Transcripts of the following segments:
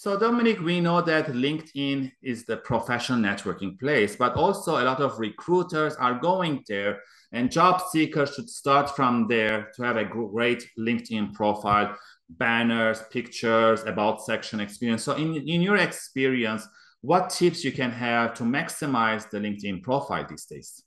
So, Dominic, we know that LinkedIn is the professional networking place, but also a lot of recruiters are going there, and job seekers should start from there to have a great LinkedIn profile, banners, pictures, about section experience. So, in, in your experience, what tips you can have to maximize the LinkedIn profile these days?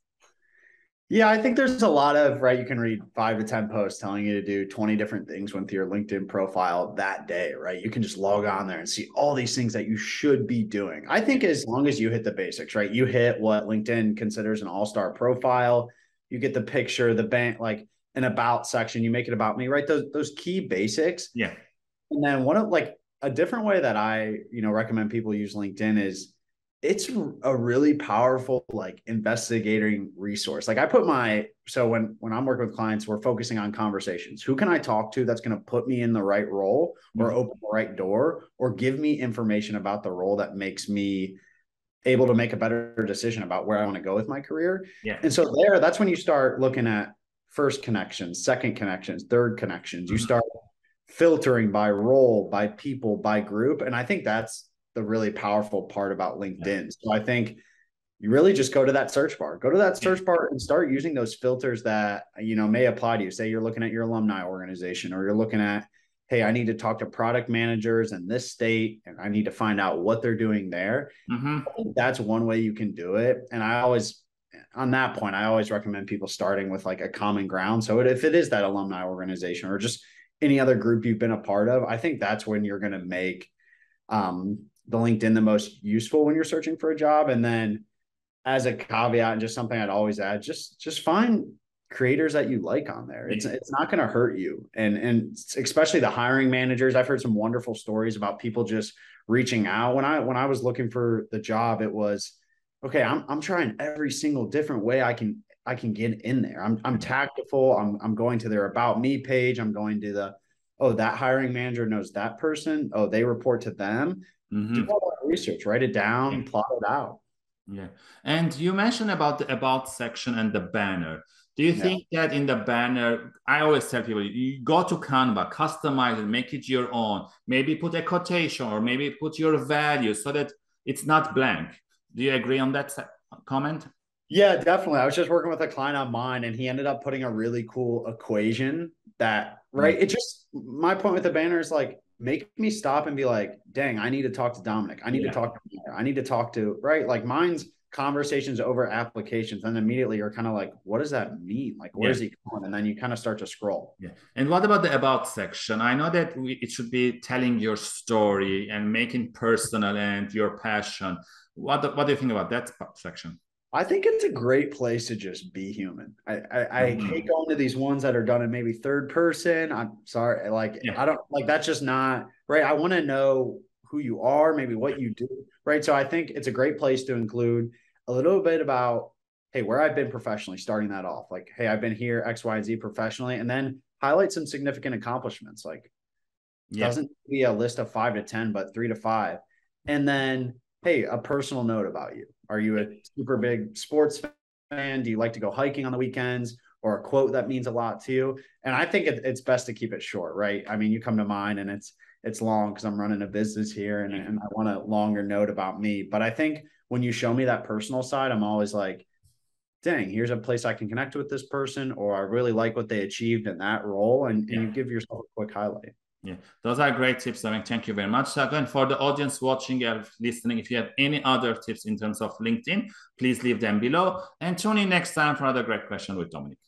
Yeah, I think there's a lot of right. You can read five to 10 posts telling you to do 20 different things with your LinkedIn profile that day, right? You can just log on there and see all these things that you should be doing. I think as long as you hit the basics, right? You hit what LinkedIn considers an all star profile, you get the picture, the bank, like an about section, you make it about me, right? Those, those key basics. Yeah. And then one of like a different way that I, you know, recommend people use LinkedIn is it's a really powerful like investigating resource. Like i put my so when when i'm working with clients we're focusing on conversations. Who can i talk to that's going to put me in the right role or mm-hmm. open the right door or give me information about the role that makes me able to make a better decision about where i want to go with my career? Yeah. And so there that's when you start looking at first connections second connections third connections. You mm-hmm. start filtering by role by people by group and i think that's the really powerful part about LinkedIn. So I think you really just go to that search bar, go to that search bar and start using those filters that, you know, may apply to you. Say you're looking at your alumni organization or you're looking at, hey, I need to talk to product managers in this state and I need to find out what they're doing there. Mm-hmm. that's one way you can do it. And I always, on that point, I always recommend people starting with like a common ground. So if it is that alumni organization or just any other group you've been a part of, I think that's when you're going to make um, the LinkedIn the most useful when you're searching for a job. And then as a caveat and just something I'd always add, just just find creators that you like on there. It's it's not going to hurt you. And and especially the hiring managers, I've heard some wonderful stories about people just reaching out. When I when I was looking for the job, it was okay, I'm I'm trying every single different way I can I can get in there. I'm I'm tactful. I'm I'm going to their about me page. I'm going to the oh that hiring manager knows that person. Oh, they report to them. Mm-hmm. Do all that research, write it down, yeah. plot it out. Yeah. And you mentioned about the about section and the banner. Do you yeah. think that in the banner, I always tell people, you go to Canva, customize it, make it your own, maybe put a quotation or maybe put your value so that it's not blank. Do you agree on that comment? Yeah, definitely. I was just working with a client on mine and he ended up putting a really cool equation that, right? Mm-hmm. It just, my point with the banner is like, make me stop and be like, dang, I need to talk to Dominic. I need yeah. to talk to I need to talk to right. Like mine's conversations over applications. And immediately you're kind of like, what does that mean? Like, where's yeah. he going? And then you kind of start to scroll. Yeah. And what about the about section? I know that we, it should be telling your story and making personal and your passion. What, what do you think about that section? I think it's a great place to just be human. I I, I mm-hmm. hate going to these ones that are done in maybe third person. I'm sorry, like yeah. I don't like that's just not right. I want to know who you are, maybe what you do, right? So I think it's a great place to include a little bit about hey, where I've been professionally, starting that off. Like, hey, I've been here X, Y, and Z professionally, and then highlight some significant accomplishments. Like, yeah. doesn't be a list of five to ten, but three to five, and then hey, a personal note about you are you a super big sports fan? Do you like to go hiking on the weekends? Or a quote that means a lot to you? And I think it, it's best to keep it short, right? I mean, you come to mind and it's it's long because I'm running a business here and, mm-hmm. and I want a longer note about me. But I think when you show me that personal side, I'm always like, dang, here's a place I can connect with this person, or I really like what they achieved in that role. And, yeah. and you give yourself a quick highlight. Yeah, those are great tips, Dominic. Thank you very much. So again, for the audience watching and listening, if you have any other tips in terms of LinkedIn, please leave them below. And tune in next time for another great question with Dominic.